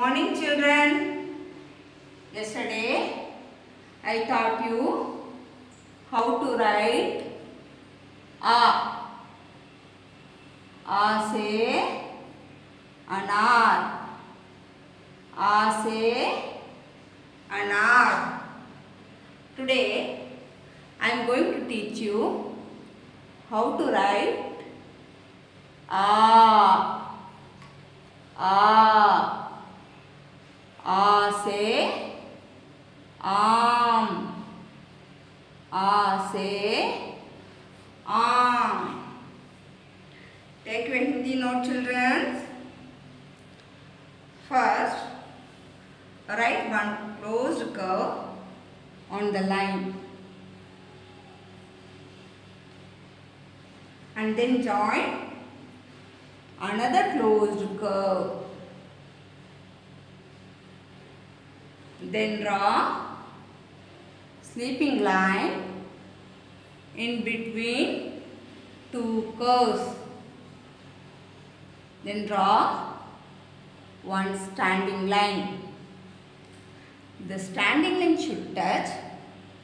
morning children. Yesterday I taught you how to write A. A से अनार A से अनार Today I am going to teach you how to write A. A. ஆசே ஆம் ஆசே ஆம் Take your Hindi note children. First, write one closed curve on the line. And then join another closed curve. Then draw sleeping line in between two curves. Then draw one standing line. The standing line should touch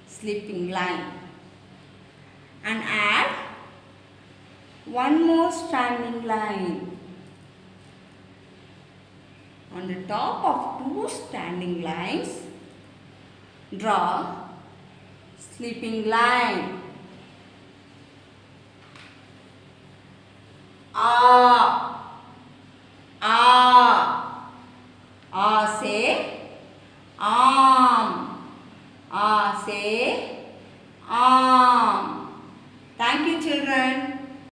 sleeping line. And add one more standing line on the top of two standing lines draw sleeping line. Ah ah ah say arm. Ah say arm.